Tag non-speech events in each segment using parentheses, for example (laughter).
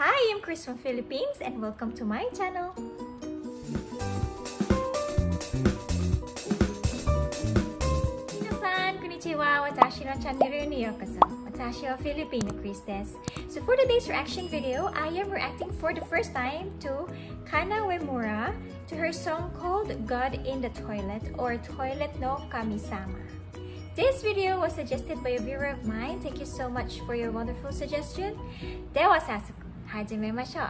Hi, I'm Kris from Philippines and welcome to my channel. Minasan, konnichiwa, watashi no channel ni yokoso. Watashi wa Filipino Kris des. So for today's reaction video, I am reacting for the first time to Kana Uemura to her song called God in the Toilet or Toilet no Kamisama. This video was suggested by a viewer of mine. Thank you so much for your wonderful suggestion. では早速始めましょう。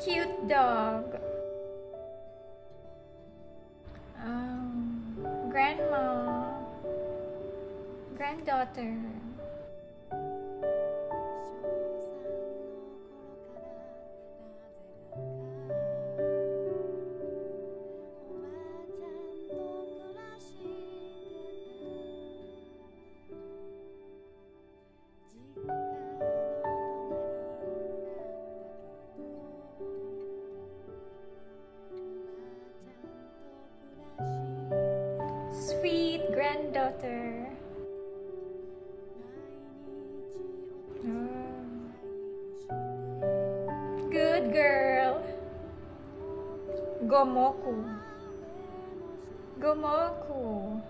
キュートドーググランマグランドーター Gomoku. Gomoku.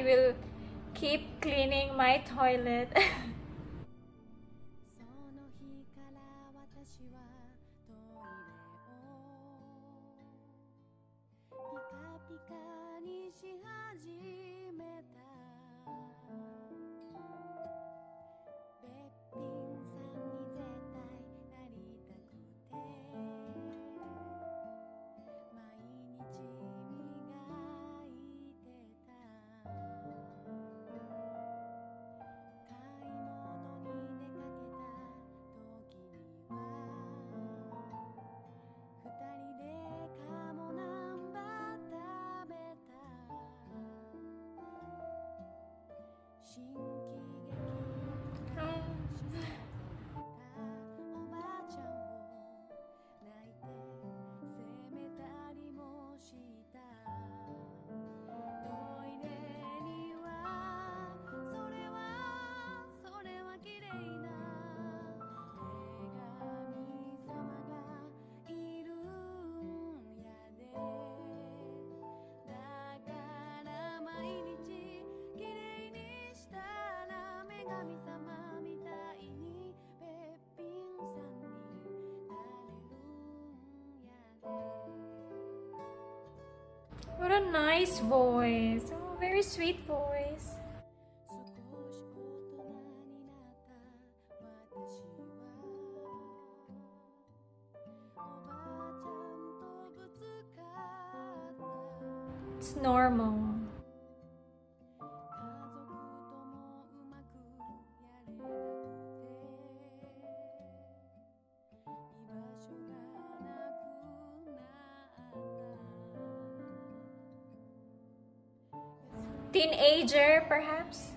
I will keep cleaning my toilet. (laughs) nice voice. Oh, very sweet voice. It's normal. perhaps?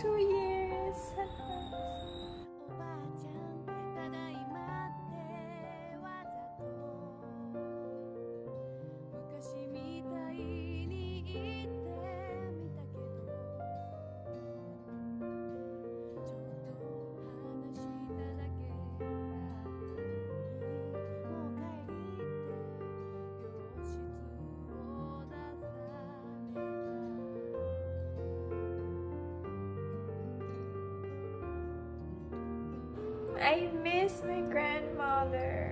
Two years. I miss my grandmother.「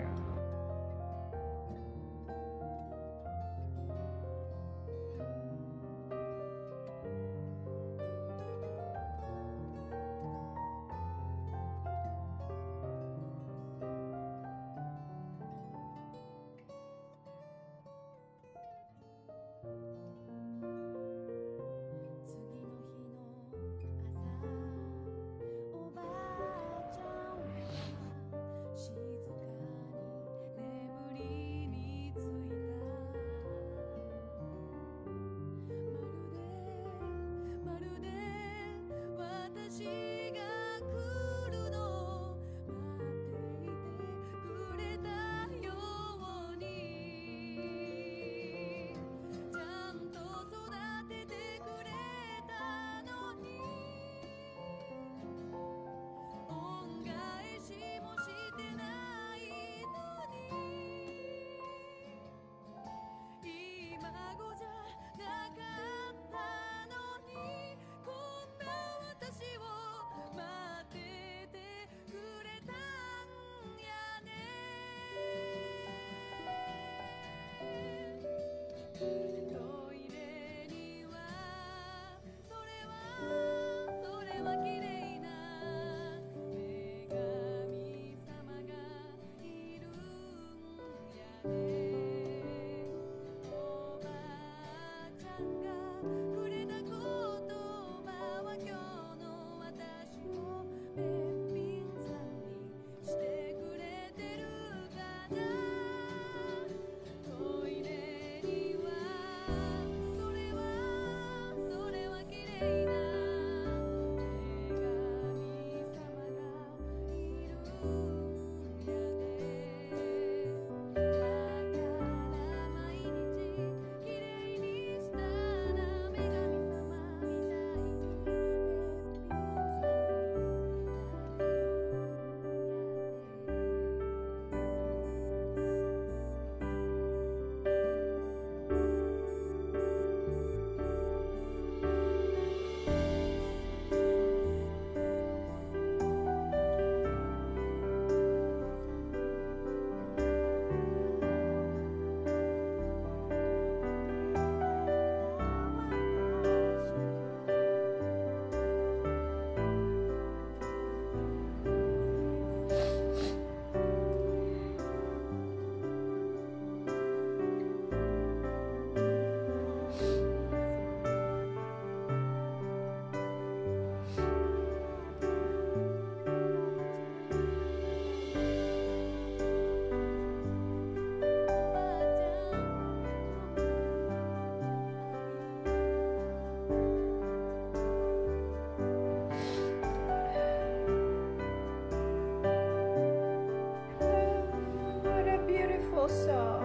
beautiful song.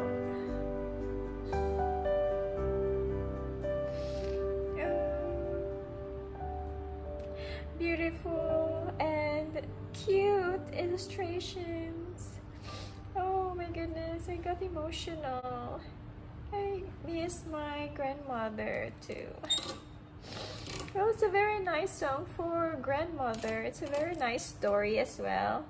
Um, beautiful and cute illustrations. Oh my goodness, I got emotional. I miss my grandmother too. Well, it's a very nice song for grandmother. It's a very nice story as well.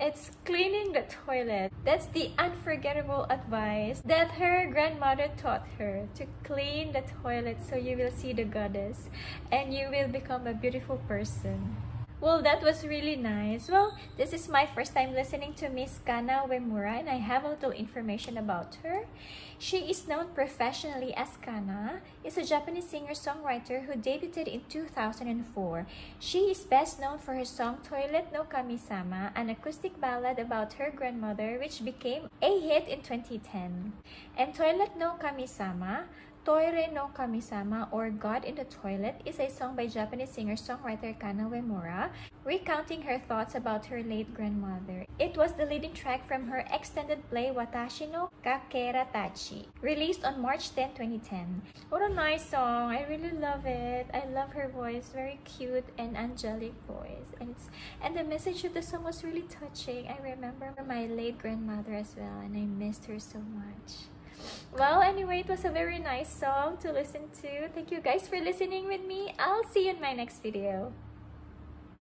It's cleaning the toilet. That's the unforgettable advice that her grandmother taught her to clean the toilet so you will see the goddess and you will become a beautiful person. Well, that was really nice. Well, this is my first time listening to Miss Kana Uemura and I have a little information about her. She is known professionally as Kana, is a Japanese singer-songwriter who debuted in 2004. She is best known for her song Toilet no Kami-sama, an acoustic ballad about her grandmother which became a hit in 2010. And Toilet no Kami-sama Toire no Kamisama or God in the Toilet is a song by Japanese singer-songwriter Kana Uemura, recounting her thoughts about her late grandmother. It was the leading track from her extended play Watashi no Kakera Tachi, released on March 10, 2010. What a nice song! I really love it. I love her voice, very cute and angelic voice. And it's and the message of the song was really touching. I remember my late grandmother as well, and I missed her so much. Well, anyway, it was a very nice song to listen to. Thank you guys for listening with me. I'll see you in my next video.